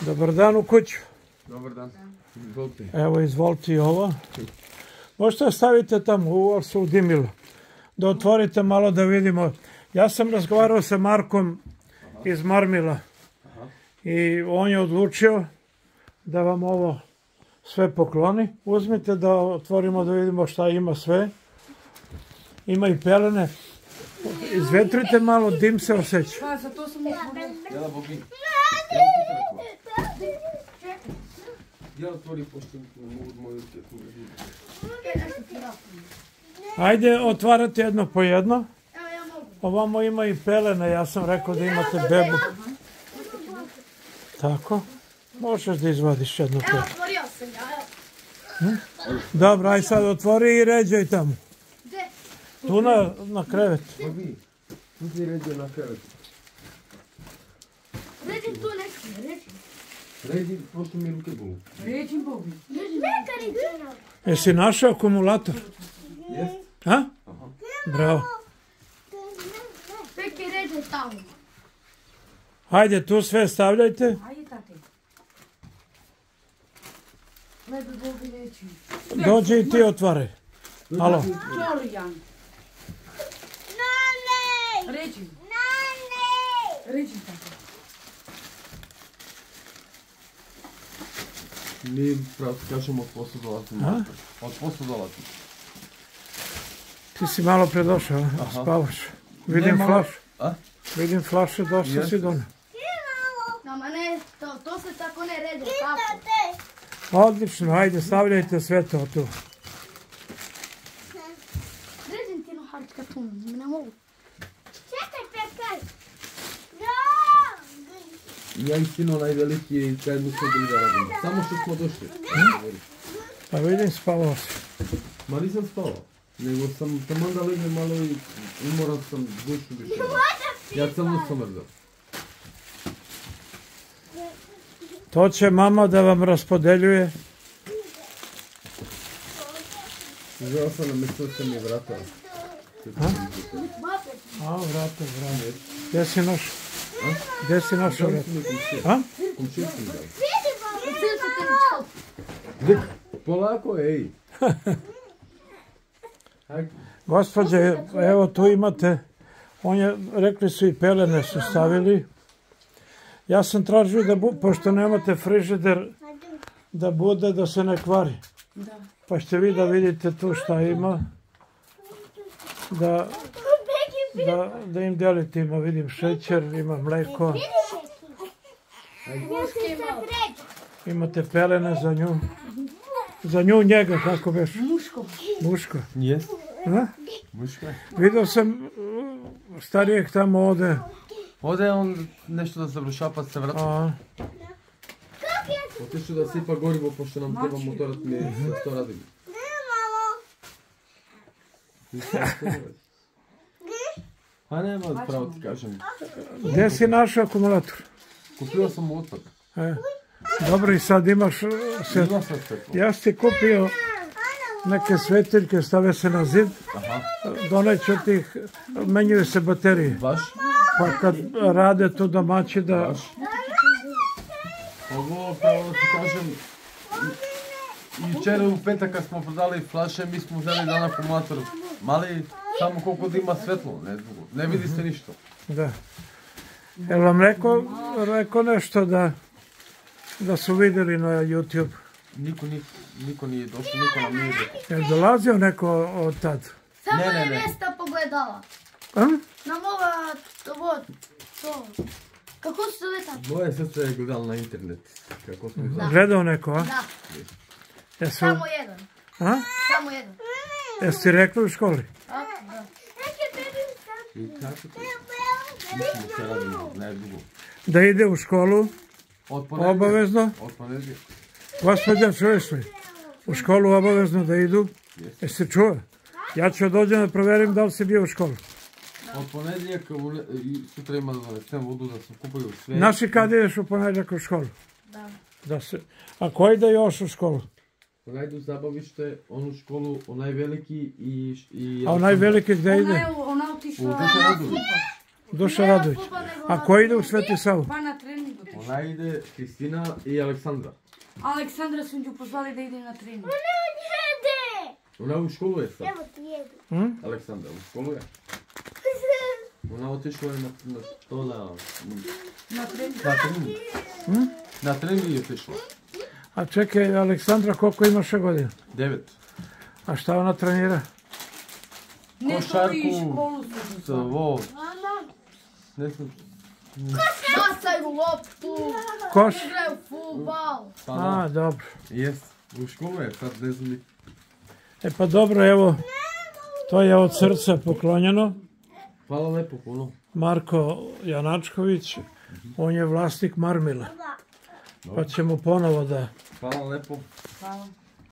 Dobar dan u kuću. Dobar dan. Izvolite. Evo, izvolite i ovo. Možete stavite tamo, u se udimilo. Da otvorite malo da vidimo. Ja sam razgovarao sa Markom iz Marmila. I on je odlučio da vam ovo sve pokloni. Uzmite da otvorimo da vidimo šta ima sve. Ima i pelene. Izvetrite malo, dim se osjeća. Pa, za to sam otvorio. Jela, Bobi. Ja otvori, pošto moju. Ajde, otvarate jedno po jedno. Evo, ja mogu. Ovamo ima i pelene, ja sam rekao da imate bebu. Tako. Možeš da izvadiš jedno Evo, pelene. otvorio sam ja, evo. Dobro, aj sad otvori i ređaj tamo. Gde? Tu na, na krevet. Bobi, tu ti ređe na krevet. Ređi tu neki, ređi. Ređi, pošto mi ruke bolu. Ređi Bobi. Jesi našao akumulator? Jest? A? Bravo. Peki ređi tamo. Hajde, tu sve stavljajte. Ajde, tate. Ne bi Bobi reći. Dođi i ti otvaraj. Alo. Čolijan. Ređi. Ređi, tate. Mi, pravo ti kažemo, od posla dolazimo. A? Od posla dolazimo. Ti si malo predošao, spavaš. Vidim flaš. A? Vidim flaše, došao si do nje. ne, to, to se tako ne redu. Odlično, ajde, stavljajte sve to tu. Rezim ti no harčka tu, ne mogu. ja i sin onaj veliki je kaj mu smo bili da radimo. Samo što smo došli. Pa vidim spavao si. Ma nisam spavao. Nego sam tamo onda malo i umoran sam dušu više. Ja sam usomrzao. To će mama da vam raspodeljuje. Žao sam na mjesto sam je vratao. A? A, vratao, vratao. Gdje si? Gdje si našao? A? Polako, ej. Gospodje, evo tu imate, on je, rekli su i pelene su stavili. Ja sam tražio da, pošto nemate frižider, da bude, da se ne kvari. Pa ćete vi da vidite tu šta ima. Da da, da im delite, ima vidim šećer, ima mleko. Imate pelene za nju. Za nju njega, kako veš? Muško. Muško. Jes. Muško. Vidio sam uh, starijeg tamo ode. Ode on nešto da završa pa se vraća. Otišu da sipa gorivo pošto nam treba znači. motorat mi sa 100. Ne malo. A nema, pravo ti kažem. Gdje si našao akumulator? Kupio sam otak. E, dobro, i sad imaš... Se... Ja sam ti kupio neke svetiljke, stave se na zid. Doneću ti menjuju se baterije. Baš? Pa kad rade to domaći da... Baš? Ovo, pravo ti kažem, Jučer u petak smo prodali flaše, mi smo uzeli dan akumulator mali, samo koliko da ima svetlo, ne, ne vidi se ništa. Da. Jel vam rekao, rekao nešto da, da su vidjeli na YouTube? Niko, niko, niko nije došao, niko nam nije rekao. zalazio dolazio neko od tad? Samo ne, ne, ne. je Vesta pogledala. A? Nam to. Kako su zove tako? Moje sestra je gledalo na internet. Kako smo da. Gledao neko, a? Da. Jesu... Samo jedan. A? Samo jedan. Jesi ti u školi? I to. Da ide u školu, od obavezno. Od ponedlje. Gospodja, čuješ li? U školu obavezno da idu. Jesi čuo? Ja ću dođem da proverim da li si bio u školu. Od ponedljaka sutra ima da donesem vodu da se kupaju sve. Naši i kada ideš u ponedljak u školu? Da. da se... A koji da još u školu? onaj do zabavište, onu školu, onaj veliki i... i A onaj veliki gdje ide? Ona je ona otišla... U Duša Radović. A ko ide u Sveti Savu? Pa na trening otišla. Ona ide Kristina i Aleksandra. Aleksandra su nju pozvali da ide na trening. Ona ne ide! Ona u školu je sad. Evo ti jedu. Hmm? Aleksandra, u školu je. Ona otišla je na, na to na... Na trening. Na trening. Hmm? Na trening je otišla. Hm? A čekaj, Aleksandra, koliko imaš godina? Devet. A šta ona trenira? Košarku. i školu su pozvali. Ovo, ne znam, Bacaju loptu. Koš? Igraju futbal. pa A, dobro. jest. U školu je, sad ne znam ni... E pa dobro, evo, to je od srca poklonjeno. Hvala lepo, puno. Marko Janačković, on je vlasnik Marmila. Pa ćemo ponovo da Hvala lepo. Hvala.